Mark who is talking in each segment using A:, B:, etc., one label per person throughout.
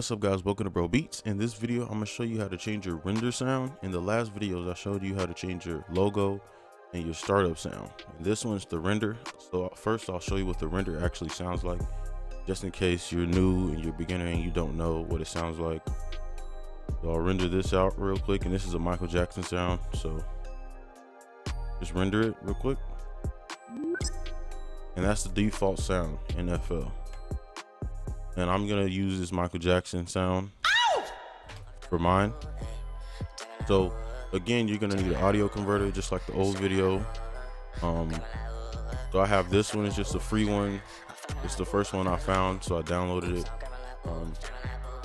A: What's up guys, welcome to BroBeatz. In this video, I'm gonna show you how to change your render sound. In the last videos, I showed you how to change your logo and your startup sound. And this one's the render. So uh, first I'll show you what the render actually sounds like, just in case you're new and you're beginner and you don't know what it sounds like. So I'll render this out real quick, and this is a Michael Jackson sound. So just render it real quick. And that's the default sound in FL and I'm gonna use this Michael Jackson sound for mine. So again, you're gonna need an audio converter, just like the old video. Um, so I have this one; it's just a free one. It's the first one I found, so I downloaded it. Um,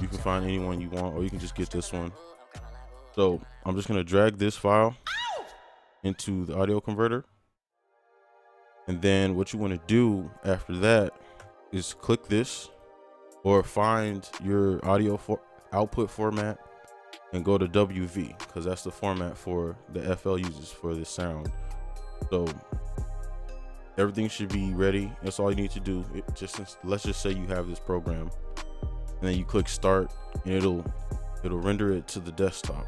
A: you can find any one you want, or you can just get this one. So I'm just gonna drag this file into the audio converter. And then what you want to do after that is click this or find your audio for output format and go to WV because that's the format for the FL uses for this sound. So everything should be ready. That's all you need to do. It just let's just say you have this program and then you click start and it'll it'll render it to the desktop.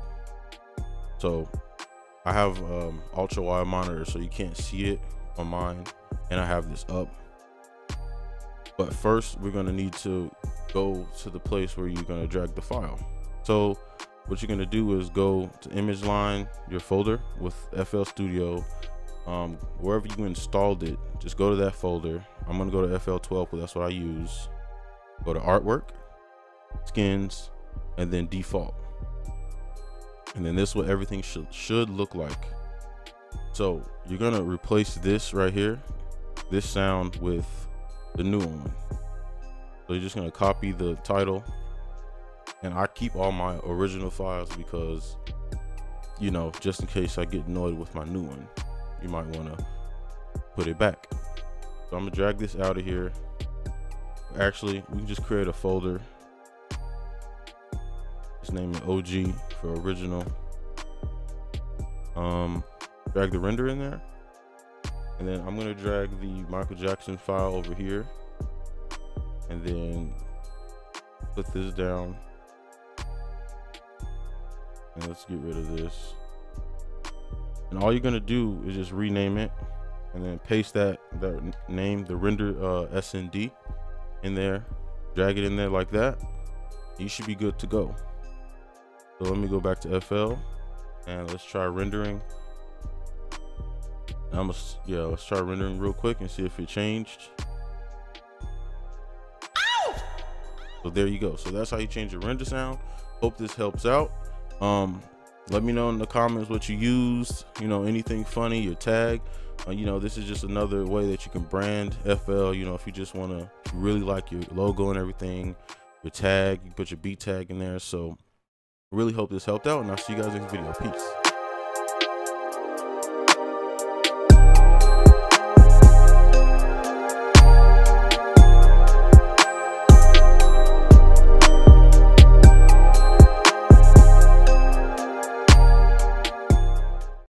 A: So I have um, ultra wide monitor so you can't see it on mine and I have this up but first, we're gonna need to go to the place where you're gonna drag the file. So what you're gonna do is go to image line, your folder with FL Studio. Um, wherever you installed it, just go to that folder. I'm gonna go to FL12, but that's what I use. Go to artwork, skins, and then default. And then this is what everything should should look like. So you're gonna replace this right here, this sound with the new one. So you're just gonna copy the title, and I keep all my original files because, you know, just in case I get annoyed with my new one, you might wanna put it back. So I'm gonna drag this out of here. Actually, we can just create a folder. Just name it OG for original. Um, drag the render in there. And then I'm gonna drag the Michael Jackson file over here and then put this down. And let's get rid of this. And all you're gonna do is just rename it and then paste that that name, the render uh, SND in there, drag it in there like that. You should be good to go. So let me go back to FL and let's try rendering. I'm gonna, yeah, let's try rendering real quick and see if it changed. So there you go. So that's how you change your render sound. Hope this helps out. Um, let me know in the comments what you used. You know, anything funny, your tag. Uh, you know, this is just another way that you can brand FL. You know, if you just want to really like your logo and everything, your tag, you put your beat tag in there. So really hope this helped out, and I'll see you guys next video. Peace.